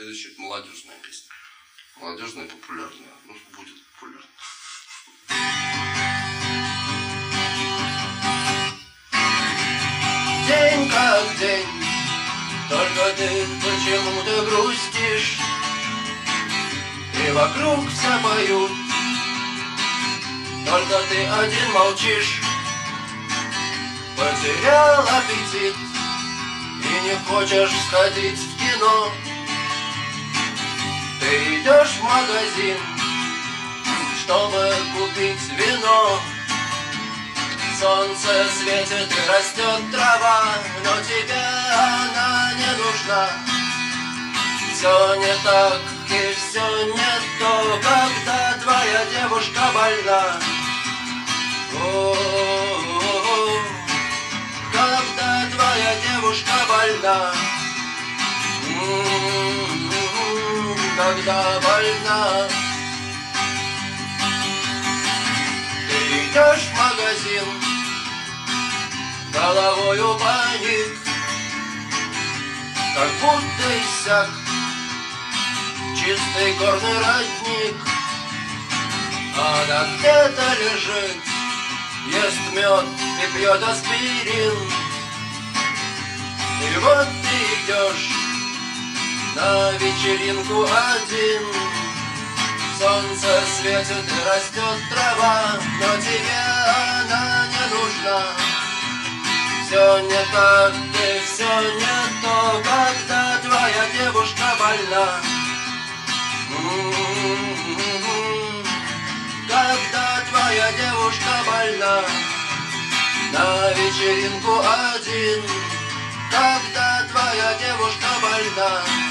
Следующая молодежная песня. Молодежная популярная. Ну, будет популярна. День как день, только ты почему-то грустишь, И вокруг все поют, только ты один молчишь. Потерял аппетит и не хочешь сходить в кино. Ты идешь в магазин, чтобы купить вино. Солнце светит и растет трава, но тебе она не нужна. Все не так и все не то, когда твоя девушка больна. О-о-о, когда твоя девушка больна. М-м-м, Когда больна. Ты идешь в магазин, головою паник, как будто иссяк чистый горный родник. Она где-то лежит, ест мед и пьет аспирин. И вот ты идешь на вечеринку один. Солнце светит и растет трава, но тебе она не нужна. Все не так и все не то, когда твоя девушка больна. Когда твоя девушка больна, на вечеринку один. Когда твоя девушка больна,